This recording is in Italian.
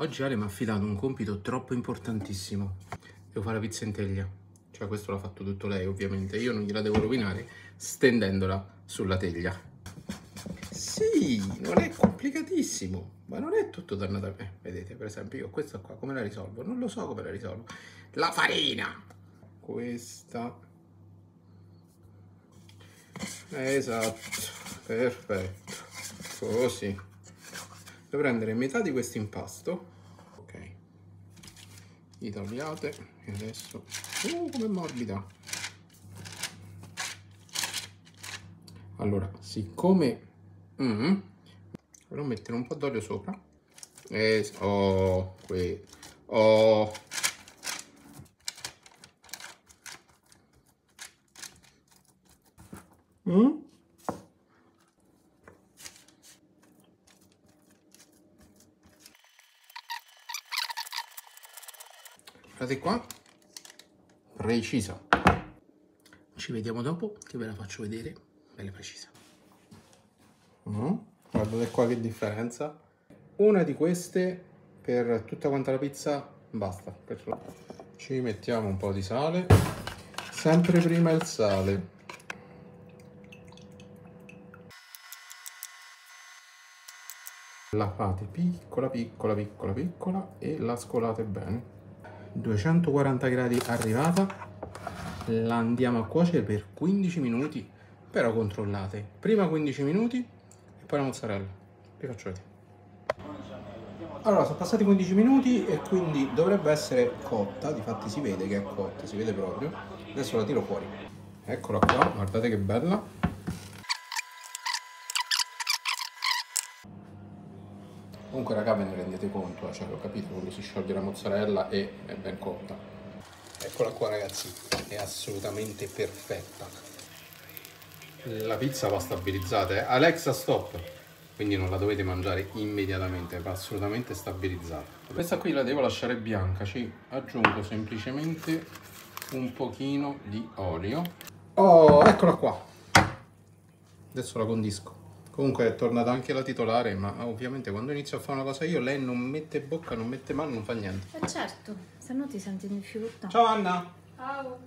Oggi Ale mi ha affidato un compito troppo importantissimo. Devo fare la pizza in teglia. Cioè questo l'ha fatto tutto lei ovviamente. Io non gliela devo rovinare stendendola sulla teglia. Sì, non è complicatissimo, ma non è tutto dannato a me. Vedete, per esempio, io questa qua come la risolvo? Non lo so come la risolvo. La farina! Questa. Esatto, perfetto. Così. Devo prendere metà di questo impasto. Ok. Li tagliate e adesso... Uh, come morbida! Allora, siccome... Mm, dovrò mettere un po' d'olio sopra. E... Oh, qui. Oh... Mm? Guardate qua, precisa. Ci vediamo dopo che ve la faccio vedere, bella precisa. Mm. Guardate qua che differenza. Una di queste per tutta quanta la pizza basta. Ci mettiamo un po' di sale. Sempre prima il sale. La fate piccola, piccola, piccola, piccola e la scolate bene. 240 gradi arrivata la andiamo a cuocere per 15 minuti però controllate. Prima 15 minuti e poi la mozzarella. Vi faccio vedere. Allora sono passati 15 minuti e quindi dovrebbe essere cotta difatti si vede che è cotta si vede proprio. Adesso la tiro fuori. Eccola qua guardate che bella Comunque raga ve ne rendete conto, eh, cioè l'ho capito quando si scioglie la mozzarella e è ben cotta. Eccola qua ragazzi, è assolutamente perfetta. La pizza va stabilizzata, eh. Alexa stop! Quindi non la dovete mangiare immediatamente, va assolutamente stabilizzata. Questa qui la devo lasciare bianca, ci aggiungo semplicemente un pochino di olio. Oh, eccola qua! Adesso la condisco. Comunque è tornata anche la titolare, ma ovviamente quando inizio a fare una cosa io, lei non mette bocca, non mette mano, non fa niente. Eh certo, se no ti senti in difficoltà. Ciao Anna! Ciao!